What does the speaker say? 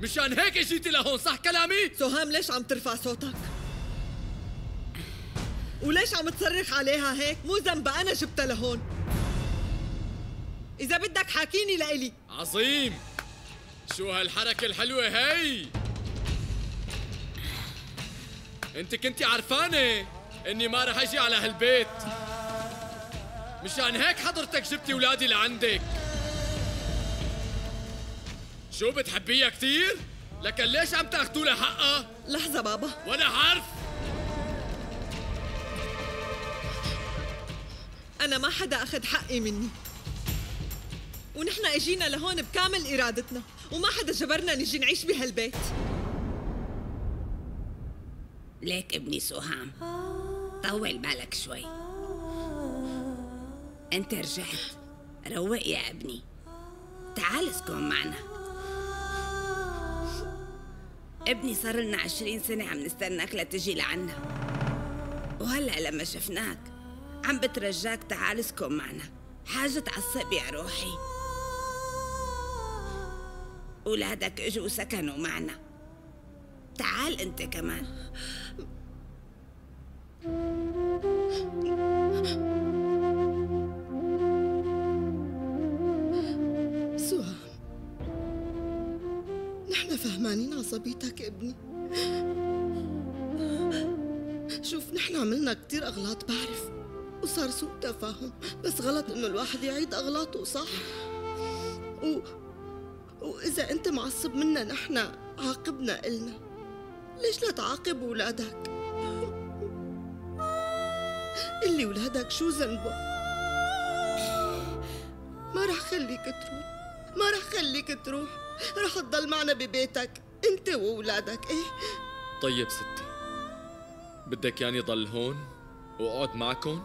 مشان هيك اجيتي لهون صح كلامي؟ سهام ليش عم ترفع صوتك؟ وليش عم تصرخ عليها هيك؟ مو ذنبها أنا جبتها لهون إذا بدك حاكيني لإلي عظيم شو هالحركة الحلوة هي؟ أنت كنتي عرفانة إني ما رح أجي على هالبيت مشان هيك حضرتك جبتي اولادي لعندك شو بتحبيها كثير؟ لكن ليش عم تاخذوا لها حقها؟ لحظة بابا. وأنا عارف. أنا ما حدا أخذ حقي مني. ونحن إجينا لهون بكامل إرادتنا وما حدا جبرنا نجي نعيش بهالبيت. ليك ابني سوهام طول بالك شوي. أنت رجعت روق يا ابني. تعال اسكن معنا. ابني صار لنا عشرين سنة عم نستناك لتجي لعنا. وهلأ لما شفناك عم بترجاك تعال اسكن معنا. حاجة تعصب يا روحي. أولادك إجوا سكنوا معنا. تعال أنت كمان. نحن فهمانين عصبيتك ابني. شوف نحن عملنا كتير أغلاط بعرف. وصار سوء تفاهم بس غلط إنه الواحد يعيد أغلاطه صح؟ و... وإذا أنت معصب منا نحن عاقبنا إلنا. ليش لا تعاقب أولادك؟ اللي ولادك شو ذنبه؟ ما رح خليك تروح ما رح خليك تروح. رح تضل معنا ببيتك. انت واولادك إيه؟ طيب ستي بدك يعني ضل هون وأقعد معكم؟